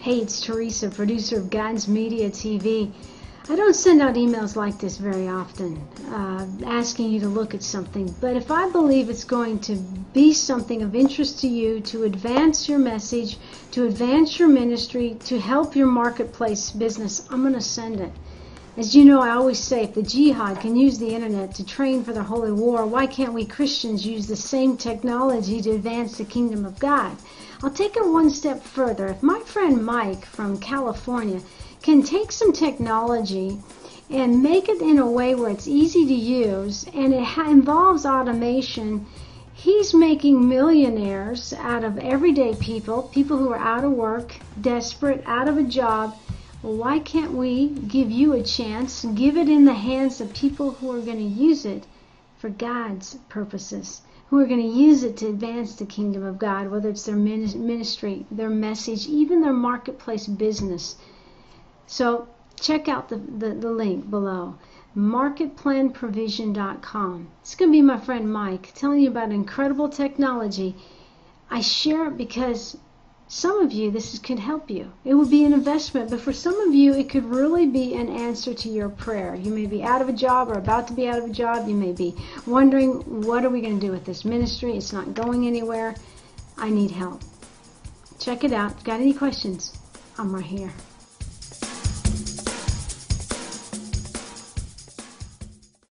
Hey, it's Theresa, producer of Guidance Media TV. I don't send out emails like this very often, uh, asking you to look at something, but if I believe it's going to be something of interest to you to advance your message, to advance your ministry, to help your marketplace business, I'm going to send it. As you know, I always say if the jihad can use the internet to train for the holy war, why can't we Christians use the same technology to advance the kingdom of God? I'll take it one step further. If my friend Mike from California can take some technology and make it in a way where it's easy to use and it involves automation, he's making millionaires out of everyday people, people who are out of work, desperate, out of a job. Why can't we give you a chance, give it in the hands of people who are going to use it for God's purposes? who are going to use it to advance the kingdom of God, whether it's their ministry, their message, even their marketplace business. So check out the, the, the link below marketplanprovision.com. It's going to be my friend Mike telling you about incredible technology. I share it because some of you, this could help you. It would be an investment, but for some of you, it could really be an answer to your prayer. You may be out of a job or about to be out of a job. You may be wondering, what are we going to do with this ministry? It's not going anywhere. I need help. Check it out. Got any questions? I'm right here.